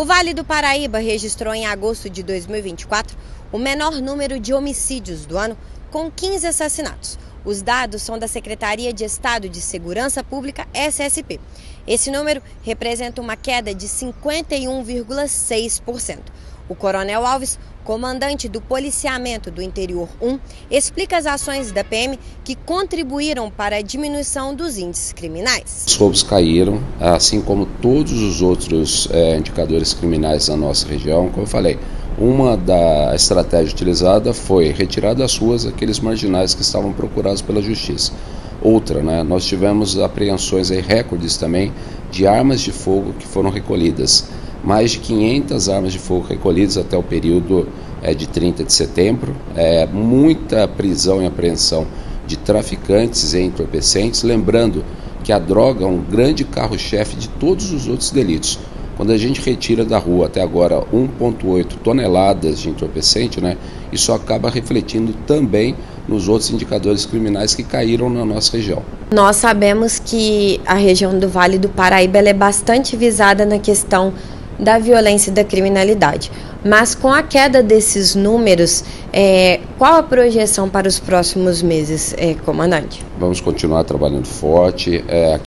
O Vale do Paraíba registrou em agosto de 2024 o menor número de homicídios do ano, com 15 assassinatos. Os dados são da Secretaria de Estado de Segurança Pública, SSP. Esse número representa uma queda de 51,6%. O Coronel Alves, comandante do Policiamento do Interior 1, explica as ações da PM que contribuíram para a diminuição dos índices criminais. Os roubos caíram, assim como todos os outros é, indicadores criminais na nossa região. Como eu falei, uma da estratégia utilizada foi retirar das ruas aqueles marginais que estavam procurados pela justiça. Outra, né, nós tivemos apreensões aí, recordes também de armas de fogo que foram recolhidas mais de 500 armas de fogo recolhidas até o período é, de 30 de setembro, é, muita prisão e apreensão de traficantes e entorpecentes, lembrando que a droga é um grande carro-chefe de todos os outros delitos. Quando a gente retira da rua até agora 1,8 toneladas de entorpecente, né, isso acaba refletindo também nos outros indicadores criminais que caíram na nossa região. Nós sabemos que a região do Vale do Paraíba é bastante visada na questão da violência e da criminalidade. Mas com a queda desses números, é, qual a projeção para os próximos meses, é, comandante? Vamos continuar trabalhando forte. É,